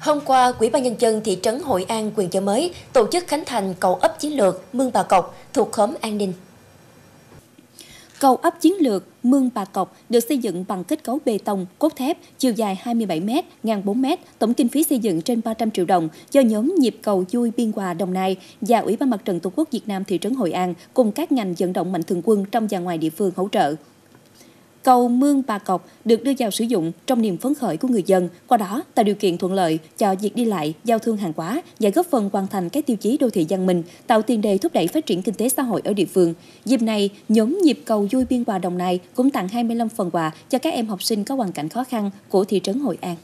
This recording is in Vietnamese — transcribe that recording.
Hôm qua, Quỹ ban nhân dân thị trấn Hội An, quyền chợ mới tổ chức khánh thành cầu ấp chiến lược Mương Bà Cọc thuộc khóm An Ninh. Cầu ấp chiến lược Mương Bà Cọc được xây dựng bằng kết cấu bê tông, cốt thép, chiều dài 27 m, ngang 4 m, tổng kinh phí xây dựng trên 300 triệu đồng do nhóm nhịp cầu vui Biên Hòa Đồng Nai và Ủy ban Mặt trận Tổ quốc Việt Nam thị trấn Hội An cùng các ngành vận động mạnh thường quân trong và ngoài địa phương hỗ trợ. Cầu Mương Bà Cọc được đưa vào sử dụng trong niềm phấn khởi của người dân, qua đó tạo điều kiện thuận lợi cho việc đi lại, giao thương hàng hóa và góp phần hoàn thành các tiêu chí đô thị văn minh, tạo tiền đề thúc đẩy phát triển kinh tế xã hội ở địa phương. Dịp này, nhóm nhịp cầu vui biên hòa Đồng Nai cũng tặng 25 phần quà cho các em học sinh có hoàn cảnh khó khăn của thị trấn Hội An.